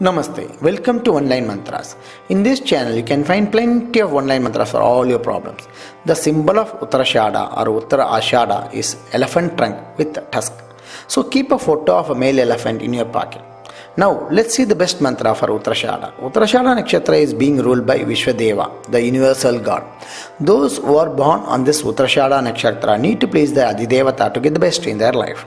Namaste. Welcome to Online Mantras. In this channel, you can find plenty of online mantras for all your problems. The symbol of Uttarashada or Uttara Ashada is elephant trunk with tusk. So keep a photo of a male elephant in your pocket. Now, let's see the best mantra for Uttarashada. Uttarashada Nakshatra is being ruled by Vishwadeva, the universal god. Those who are born on this Uttarashada Nakshatra need to please the Adidevata to get the best in their life.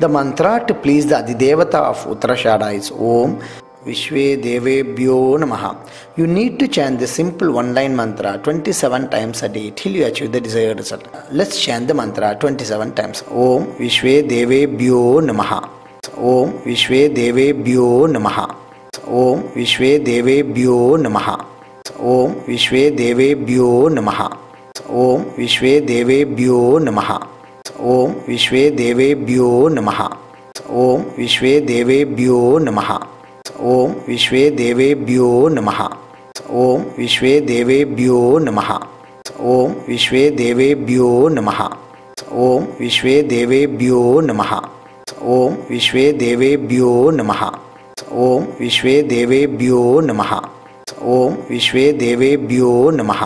The mantra to please the Adidevata of Uttarashada is Om Vishve Devebhyo Namaha. You need to chant the simple one line mantra 27 times a day till you achieve the desired result. Let's chant the mantra 27 times. Om Vishve Devebhyo Namaha. Om Vishve Devebhyo Namaha. Om Vishve Devebhyo Namaha. Om Vishve Devebhyo Namaha. Om Vishve Devebhyo Namaha. Om Vishve Devebhyo Namaha. Om Vishve Devebhyo Namaha. ओम विश्वे देवेभ्यो नमः ओम विश्वे देवेभ्यो नमः ओम विश्वे देवेभ्यो नमः ओम विश्वे देवेभ्यो नमः ओम विश्वे देवेभ्यो नमः ओम विश्वे देवेभ्यो नमः ओम विश्वे देवेभ्यो नमः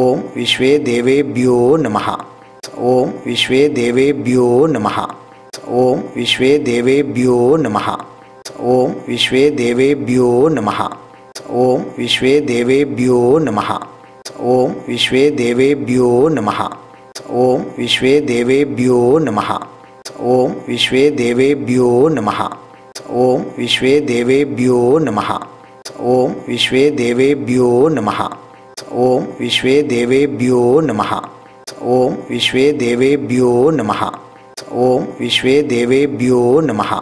ओम विश्वे देवेभ्यो नमः ओम विश्वे देवेभ्यो नमः ओम विश्वे देवेभ्यो नमः ओम विश्वे देवेभ्यो नमः ओम विश्वे देवेभ्यो नमः ओम विश्वे देवेभ्यो नमः ओम विश्वे देवेभ्यो नमः ओम विश्वे देवेभ्यो नमः ओम विश्वे देवेभ्यो नमः ओम विश्वे देवेभ्यो नमः ओम विश्वे देवेभ्यो नमः ओम विश्वे देवेभ्यो नमः ओम विश्वे देवेभ्यो नमः